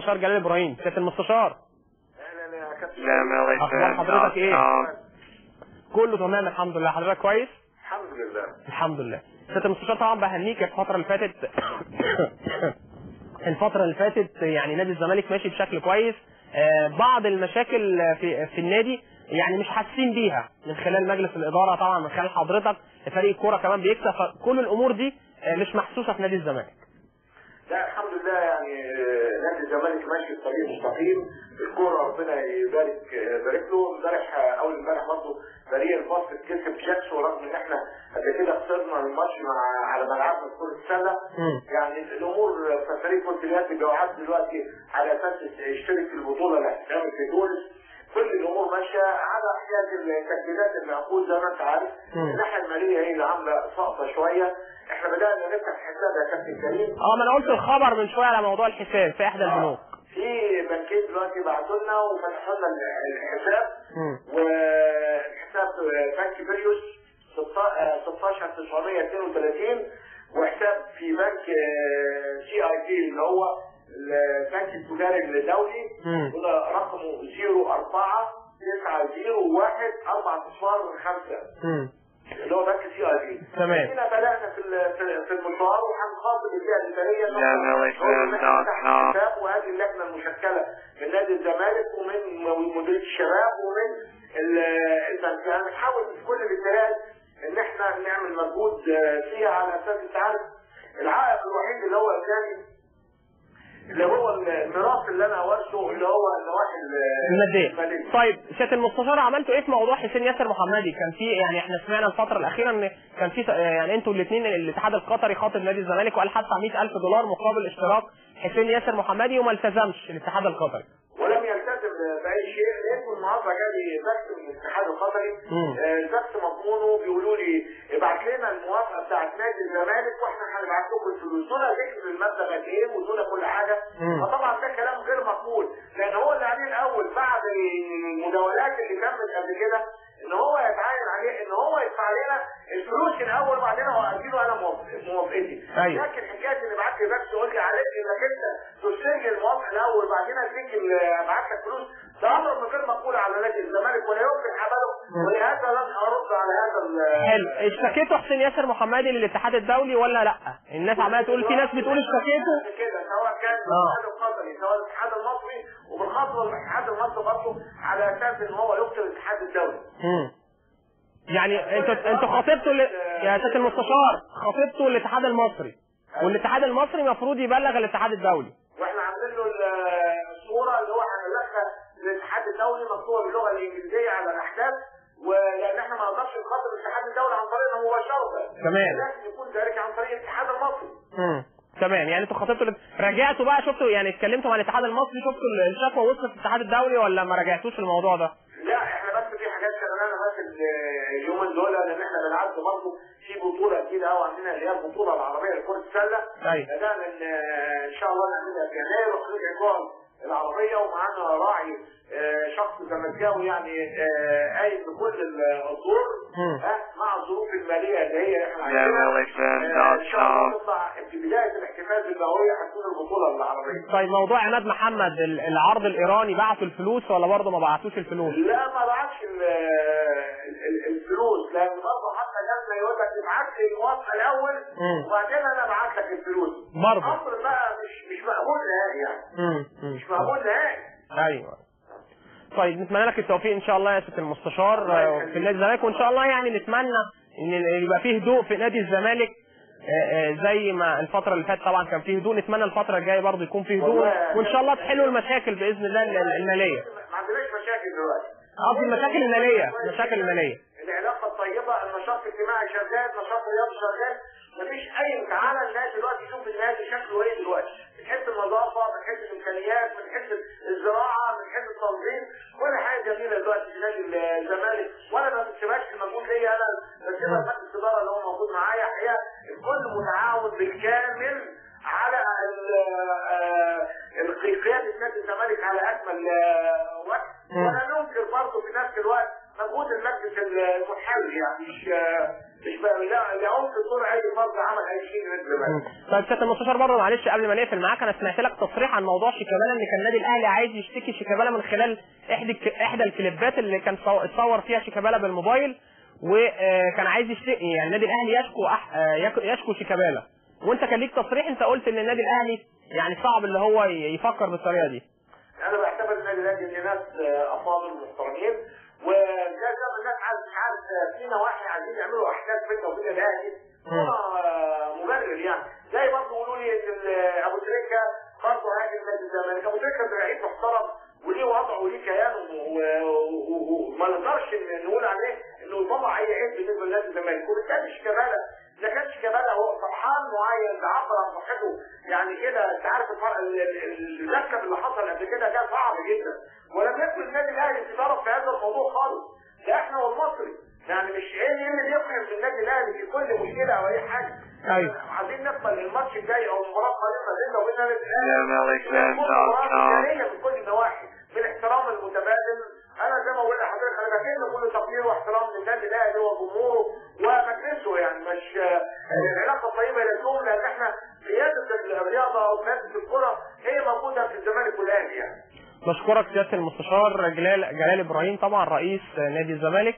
المستشار جلال إبراهيم سياده المستشار أهلا يا كابتن أخبار حضرتك إيه؟ كله تمام الحمد لله. حضرتك كويس؟ الحمد لله. الحمد لله. سياده المستشار طبعا بهنيك الفترة اللي فاتت. الفترة اللي فاتت يعني نادي الزمالك ماشي بشكل كويس. آه، بعض المشاكل في في النادي يعني مش حاسين بيها من خلال مجلس الإدارة طبعا من خلال حضرتك. فريق الكوره كمان بيكسب فكل الأمور دي آه، مش محسوسة في نادي الزمالك. لا الحمد لله. آه، الزمالك ماشي في طريق مستقيم الكورة ربنا يبارك يبارك له. امبارح أول امبارح برضه فريق الباسكت كسب جاكسو رغم إن إحنا قبل كده خسرنا الماتش مع على ملعبنا في كره السله. يعني الأمور في فريق اليد بيوعد دلوقتي على أساس يشترك في البطولة اللي هتتعمل في تونس. كل الأمور ماشية على احتياج التجديدات العقود زي ما أنت عارف. الناحيه المالية هي اللي عاملة سقطه شوية. إحنا بدأنا نفتح حساب يا كابتن كريم آه ما أنا قلت الخبر من شوية على موضوع الحساب في إحدى البنوك. في بنكين دلوقتي بعتوا لنا وفتحوا لنا الحساب. مم. والحساب بنك بيريوس 16932 وحساب في بنك CIB اللي هو البنك التجاري الدولي. وده رقمه 04 901 4 صفار 5 مم. اللي هو بنك سي اي بي تمام. هنا بدأنا في في في المشوار وهنخاطب الفئة الاداريه جمالك.com. الشباب وهذه اللجنه المشكلة من نادي الزمالك ومن مديرية الشباب ومن ال- البنك يعني بنحاول في كل الاتجاهات إن إحنا نعمل مجهود آه، فيها على أساس انت عارف العائق الوحيد اللي هو الثاني اللي هو الميراث اللي أنا ورثه اللي هو النواحي ال- المادية. طيب سياده المستشار عملتوا إيه في موضوع حسين ياسر محمدي؟ كان في يعني إحنا سمعنا الفترة الأخيرة إن كان في يعني أنتوا الاثنين الاتحاد القطري خاطب نادي الزمالك وقال هدفع 100000 دولار مقابل اشتراك حسين ياسر محمدي وما التزمش الاتحاد القطري. النهارده جالي فاكس من الاتحاد القطري. آه، الفاكس مضمونه بيقولوا لي ابعت لنا الموافقة بتاعت نادي الزمالك وإحنا هنبعت لكم الفلوس دول ذكر المبلغ قد إيه ودول كل حاجة. فطبعا ده كلام غير مقبول لأن هو اللي عليه الأول بعد المداولات اللي تمت قبل كده إن هو يتعين عليه إن هو يدفع لنا الفلوس الأول وبعدين هو اديله أنا موافق- موافقتي أيوة. لكن حكاية إن ابعت لي يقول لي عليك إنك أنت ترسل لي الموافقة الأول وبعدين اديك ال- أبعت لك فلوس ده أمر من غير مقبول على نادي الزمالك ولا يمكن عمله. ولهذا لن أرد على هذا ال- حلو. اشتكيتوا حسين ياسر محمدي للاتحاد الدولي ولا لأ؟ الناس عمالة تقول في ناس بتقول اشتكيتوا. كده سواء كان آه. الاتحاد القطري سواء الاتحاد المصري وبالخطوه الاتحاد المصري برضه على أساس إن هو يقتل الاتحاد الدولي. يعني أنتوا أنتوا خاطبتوا ل... يا سياده المستشار خاطبتوا الاتحاد المصري. والاتحاد المصري المفروض يبلغ الاتحاد الدولي وإحنا عاملين له ال- الصورة اللي هو هنلغى الدولي مكتوبه باللغة الإنجليزية على الأحداث ولأن إحنا ما نقدرش نخاطب الاتحاد الدولي عن طريقنا مباشرة تمام. لازم يكون ذلك عن طريق الاتحاد المصري. تمام يعني أنتوا خاطبتوا رجعتوا بقى شفتوا يعني اتكلمتوا مع الاتحاد المصري شفتوا ال- الشكوى وصلت الاتحاد الدولي ولا ما رجعتوش الموضوع ده؟ لا إحنا بس في حاجات شغلانة بس ال- اليومين دول لأن إحنا بنلعب برضه في بطولة جديدة قوي عندنا اللي هي البطولة العربية لكرة السلة أيوة. بدأنا ان شاء الله نعملها في يناير الجول العربية ومعانا راعي آه، شخص زملكاوي يعني آه، قايم بكل ال- الدور مع الظروف المالية اللي هي إحنا عايزينها آه، في بداية الاحتفال بالمئويه هتكون البطولة العربية طيب موضوع عماد محمد ال- العرض الإيراني بعتوا الفلوس ولا برضه ما بعتوش الفلوس؟ لا ما بعتش ال- ال- ال- الفلوس لأن برضه حتى جالنا يقول لك ابعت لي الموافقه الأول. وبعدين أنا أبعت لك الفلوس برضه. أمر بقى مقبول نهائي يعني. مش مقبول نهائي أيوه. طيب نتمنى لك التوفيق إن شاء الله يا سياده المستشار آه،. في نادي الزمالك وإن شاء الله يعني نتمنى إن يبقى فيه هدوء في نادي الزمالك آه، آه، زي ما الفترة اللي فاتت طبعا كان فيه هدوء. نتمنى الفترة الجاية برضه يكون فيه هدوء وإن شاء الله تحلوا المشاكل بإذن الله ال- المالية. ما عندناش مشاكل دلوقتي. قصدي المشاكل المالية المشاكل المالية. العلاقة الطيبة النشاط الاجتماعي شغال نشاط رياضي شغال. مفيش أي تعالى الناس دلوقتي شوف النادي شكله إيه دلوقتي. بتحس النظافه بتحس الامكانيات بتحس الزراعه بتحس التنظيم كل حاجة جميلة دلوقتي في نادي الزمالك. طيب سياده المستشار برضه معلش قبل ما نقفل معاك أنا سمعت لك تصريح عن موضوع شيكابالا ان كان النادي الاهلي عايز يشتكي شيكابالا من خلال احدى احدى الكليبات اللي كان صو- اتصور فيها شيكابالا بالموبايل وكان عايز يشتكي يعني النادي الاهلي يشكو أح... آه، يشكو شيكابالا وانت كان ليك تصريح انت قلت ان النادي الاهلي يعني صعب اللي هو يفكر بالطريقة دي أنا بعتبر النادي الاهلي ان ناس آه، افاضل محترمين وزي ما الناس عايز مش عارف آه، في نواحي عايزين يعملوا احداث بيننا وبين الاهلي أبو تريكة برضه هاجم نادي الزمالك أبو تريكة لعيب محترم وليه وضعه وليه و- وما نقدرش نقول عليه إنه يطلع أي عيب بالنسبة لنادي الزمالك وبالتالي شيكابالا اذا كان شيكابالا هو فرحان معين بعبر عن فرحته يعني كده أنت عارف الفرق- ال- ال- ال- المكسب اللي حصل قبل كده ده صعب جدا. ولم يكن النادي الأهلي في طرف في هذا الموضوع خالص. ده إحنا والمصري. يعني مش إيه إيه اللي بيقنع في النادي الأهلي في كل مشكلة أو أي حاجة. أيوة. عايزين نقبل الماتش الجاي أو المباراة القادمة بيننا وبين MLFM.com. الاهلي من كل النواحي بالاحترام المتبادل أنا زي ما قلت لحضرتك أنا بكن كل تقدير واحترام للنادي الأهلي وجمهوره ومجلسه يعني مش العلاقة الطيبه للكم لأن إحنا قياده الرياضة أو قياده الكرة هي موجودة في الزمالك والأهلي يعني بشكرك سياده المستشار جلال جلال إبراهيم طبعا رئيس نادي الزمالك